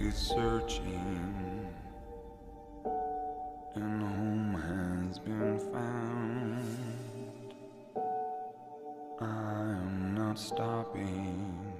is searching, and home has been found. I am not stopping.